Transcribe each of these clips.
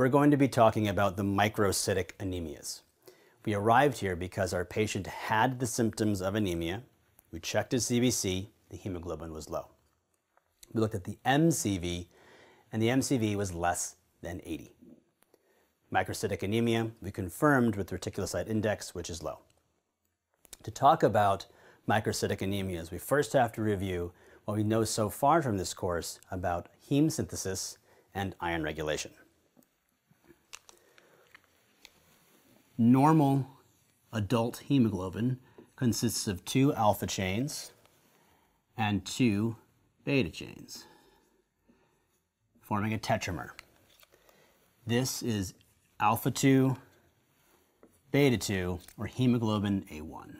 we're going to be talking about the microcytic anemias. We arrived here because our patient had the symptoms of anemia. We checked his CBC, the hemoglobin was low. We looked at the MCV, and the MCV was less than 80. Microcytic anemia, we confirmed with reticulocyte index, which is low. To talk about microcytic anemias, we first have to review what we know so far from this course about heme synthesis and iron regulation. Normal adult hemoglobin consists of two alpha chains and two beta chains, forming a tetramer. This is alpha 2, beta 2, or hemoglobin A1.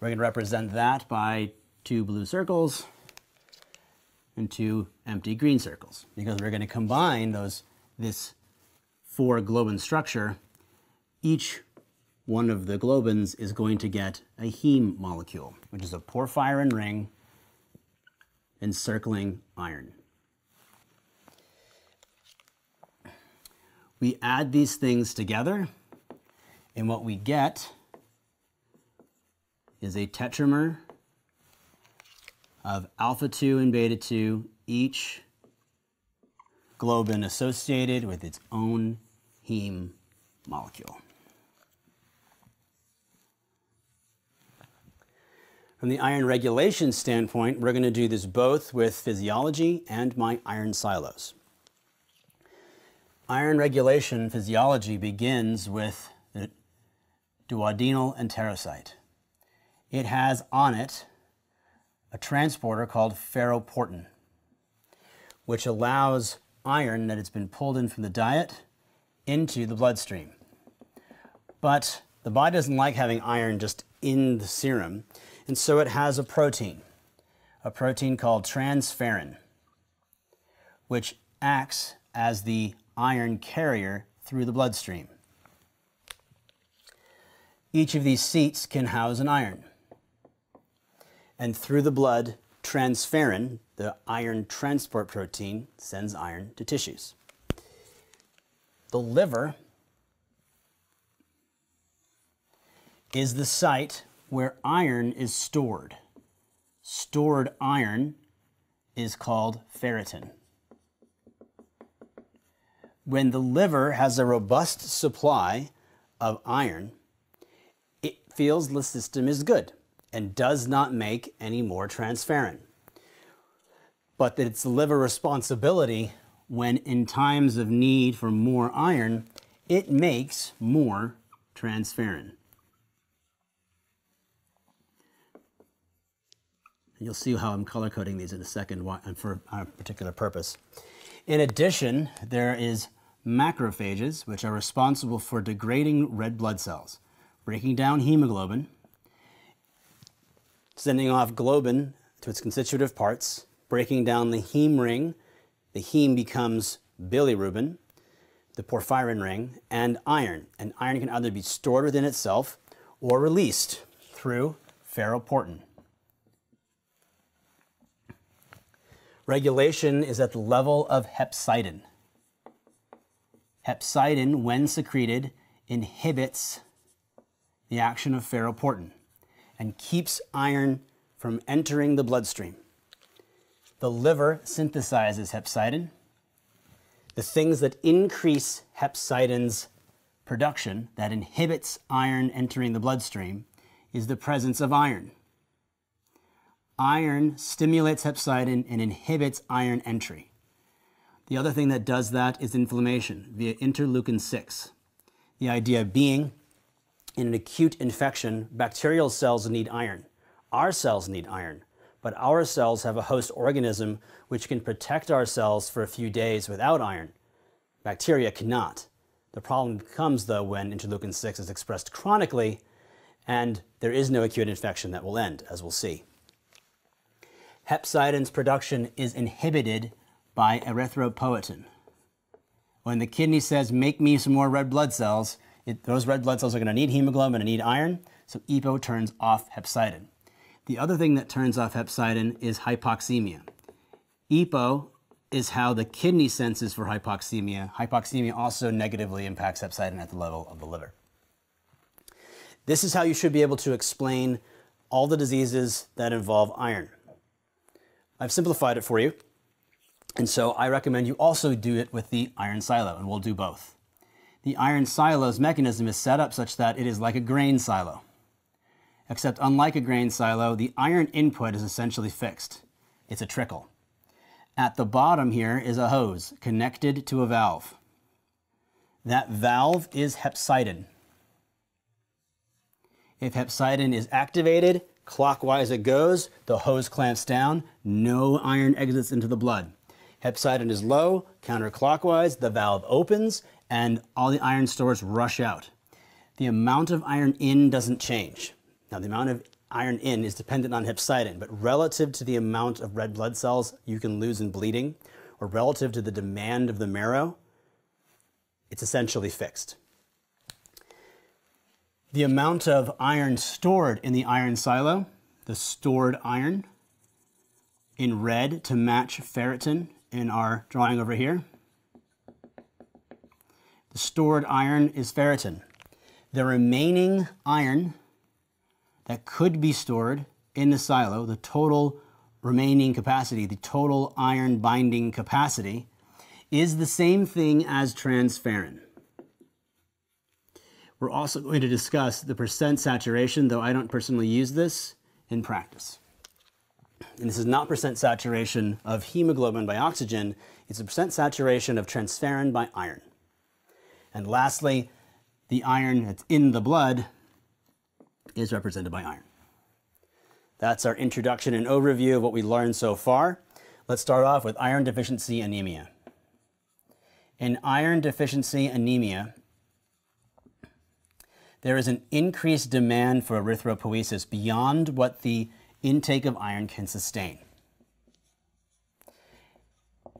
We're going to represent that by two blue circles and two empty green circles because we're going to combine those this four globin structure. Each one of the globins is going to get a heme molecule, which is a porphyrin ring encircling iron. We add these things together, and what we get is a tetramer of alpha 2 and beta 2, each globin associated with its own heme molecule. From the iron regulation standpoint, we're going to do this both with physiology and my iron silos. Iron regulation physiology begins with the duodenal enterocyte. It has on it a transporter called ferroportin, which allows iron that has been pulled in from the diet into the bloodstream. But the body doesn't like having iron just in the serum, and so it has a protein, a protein called transferrin, which acts as the iron carrier through the bloodstream. Each of these seats can house an iron. And through the blood, transferrin, the iron transport protein, sends iron to tissues. The liver is the site where iron is stored. Stored iron is called ferritin. When the liver has a robust supply of iron, it feels the system is good and does not make any more transferrin. But that it's the liver responsibility when in times of need for more iron, it makes more transferrin. You'll see how I'm color coding these in a second for a particular purpose. In addition, there is macrophages, which are responsible for degrading red blood cells, breaking down hemoglobin, sending off globin to its constitutive parts, breaking down the heme ring. The heme becomes bilirubin, the porphyrin ring, and iron. And iron can either be stored within itself or released through ferroportin. Regulation is at the level of hepcidin. Hepcidin, when secreted, inhibits the action of ferroportin and keeps iron from entering the bloodstream. The liver synthesizes hepcidin. The things that increase hepcidin's production, that inhibits iron entering the bloodstream, is the presence of iron. Iron stimulates hepcidin and inhibits iron entry. The other thing that does that is inflammation via interleukin 6. The idea being in an acute infection, bacterial cells need iron. Our cells need iron, but our cells have a host organism which can protect our cells for a few days without iron. Bacteria cannot. The problem comes, though, when interleukin 6 is expressed chronically and there is no acute infection that will end, as we'll see. Hepcidin's production is inhibited by erythropoietin. When the kidney says, make me some more red blood cells, it, those red blood cells are going to need hemoglobin and need iron, so EPO turns off hepcidin. The other thing that turns off hepcidin is hypoxemia. EPO is how the kidney senses for hypoxemia. Hypoxemia also negatively impacts hepcidin at the level of the liver. This is how you should be able to explain all the diseases that involve iron. I've simplified it for you, and so I recommend you also do it with the iron silo, and we'll do both. The iron silo's mechanism is set up such that it is like a grain silo. Except unlike a grain silo, the iron input is essentially fixed. It's a trickle. At the bottom here is a hose connected to a valve. That valve is hepcidin. If hepcidin is activated, clockwise it goes, the hose clamps down, no iron exits into the blood. Hepcidin is low, counterclockwise, the valve opens, and all the iron stores rush out. The amount of iron in doesn't change. Now, the amount of iron in is dependent on hepcidin, but relative to the amount of red blood cells you can lose in bleeding, or relative to the demand of the marrow, it's essentially fixed. The amount of iron stored in the iron silo, the stored iron, in red to match ferritin in our drawing over here. The stored iron is ferritin. The remaining iron that could be stored in the silo, the total remaining capacity, the total iron binding capacity, is the same thing as transferrin. We're also going to discuss the percent saturation, though I don't personally use this in practice. And this is not percent saturation of hemoglobin by oxygen, it's a percent saturation of transferrin by iron. And lastly, the iron that's in the blood is represented by iron. That's our introduction and overview of what we learned so far. Let's start off with iron deficiency anemia. In iron deficiency anemia, there is an increased demand for erythropoiesis beyond what the intake of iron can sustain.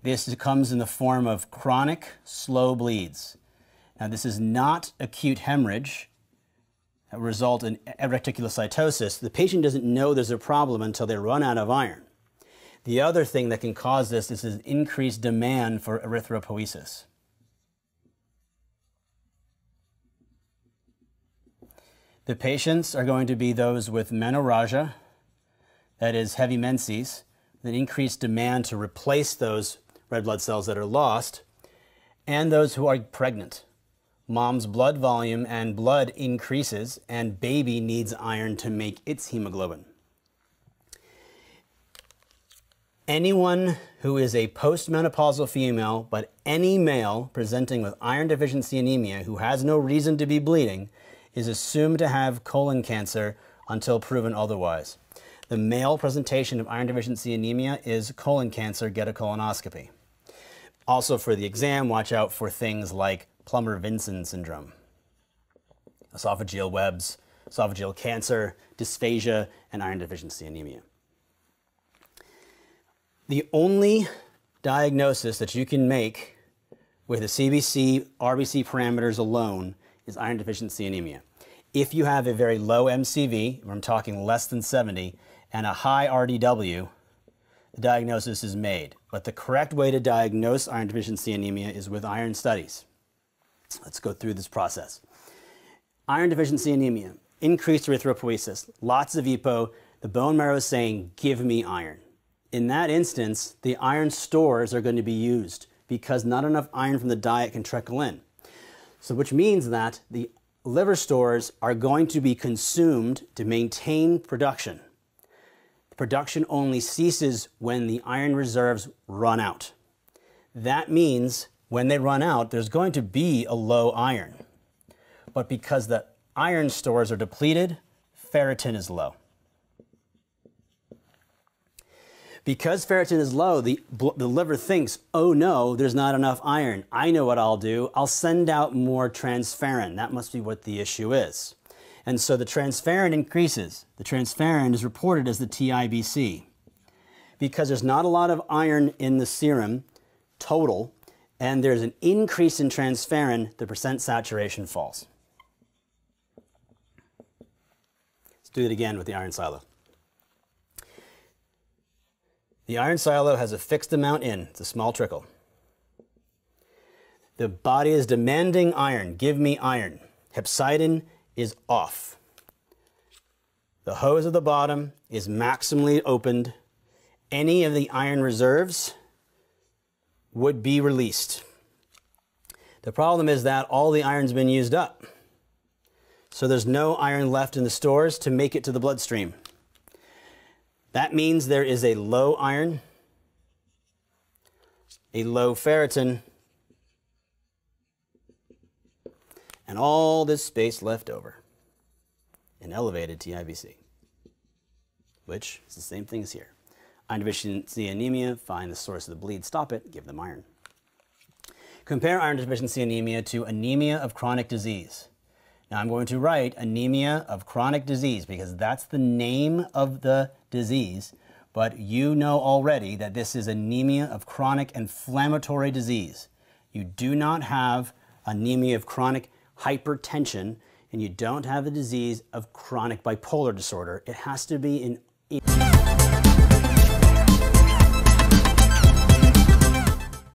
This comes in the form of chronic slow bleeds. Now, this is not acute hemorrhage that result in reticulocytosis. The patient doesn't know there's a problem until they run out of iron. The other thing that can cause this is increased demand for erythropoiesis. The patients are going to be those with menorrhagia, that is heavy menses, an increased demand to replace those red blood cells that are lost, and those who are pregnant. Mom's blood volume and blood increases, and baby needs iron to make its hemoglobin. Anyone who is a postmenopausal female, but any male presenting with iron deficiency anemia who has no reason to be bleeding is assumed to have colon cancer until proven otherwise. The male presentation of iron deficiency anemia is colon cancer, get a colonoscopy. Also, for the exam, watch out for things like Plummer-Vinson syndrome, esophageal webs, esophageal cancer, dysphagia, and iron deficiency anemia. The only diagnosis that you can make with the CBC, RBC parameters alone is iron deficiency anemia. If you have a very low MCV, I'm talking less than 70, and a high RDW, the diagnosis is made. But the correct way to diagnose iron deficiency anemia is with iron studies. Let's go through this process. Iron deficiency anemia, increased erythropoiesis, lots of EPO, the bone marrow is saying, give me iron. In that instance, the iron stores are going to be used because not enough iron from the diet can trickle in. So which means that the liver stores are going to be consumed to maintain production. Production only ceases when the iron reserves run out. That means when they run out, there's going to be a low iron. But because the iron stores are depleted, ferritin is low. Because ferritin is low, the, the liver thinks, oh no, there's not enough iron. I know what I'll do. I'll send out more transferrin. That must be what the issue is. And so the transferrin increases. The transferrin is reported as the TIBC. Because there's not a lot of iron in the serum total, and there's an increase in transferrin, the percent saturation falls. Let's do it again with the iron silo. The iron silo has a fixed amount in, it's a small trickle. The body is demanding iron. Give me iron. Hepcidin is off. The hose at the bottom is maximally opened. Any of the iron reserves would be released. The problem is that all the iron's been used up. So there's no iron left in the stores to make it to the bloodstream. That means there is a low iron, a low ferritin, and all this space left over an elevated TIBC, which is the same thing as here. Iron deficiency anemia, find the source of the bleed, stop it, give them iron. Compare iron deficiency anemia to anemia of chronic disease. Now I'm going to write anemia of chronic disease because that's the name of the disease, but you know already that this is anemia of chronic inflammatory disease. You do not have anemia of chronic hypertension and you don't have the disease of chronic bipolar disorder. It has to be in